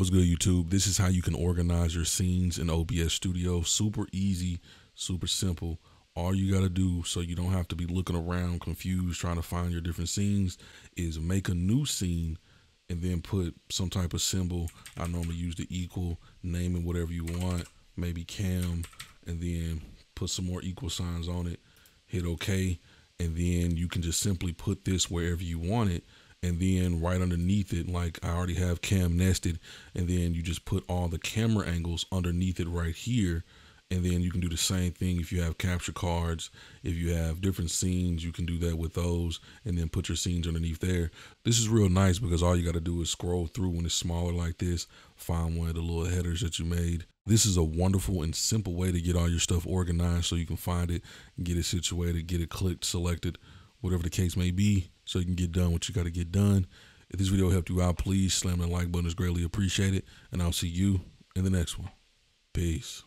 What's good, YouTube? This is how you can organize your scenes in OBS Studio. Super easy, super simple. All you got to do so you don't have to be looking around confused trying to find your different scenes is make a new scene and then put some type of symbol. I normally use the equal, name it whatever you want, maybe cam, and then put some more equal signs on it. Hit OK, and then you can just simply put this wherever you want it and then right underneath it like I already have cam nested and then you just put all the camera angles underneath it right here and then you can do the same thing if you have capture cards if you have different scenes you can do that with those and then put your scenes underneath there. This is real nice because all you got to do is scroll through when it's smaller like this find one of the little headers that you made. This is a wonderful and simple way to get all your stuff organized so you can find it get it situated get it clicked selected whatever the case may be so you can get done what you got to get done. If this video helped you out, please slam the like button. It's greatly appreciated. And I'll see you in the next one. Peace.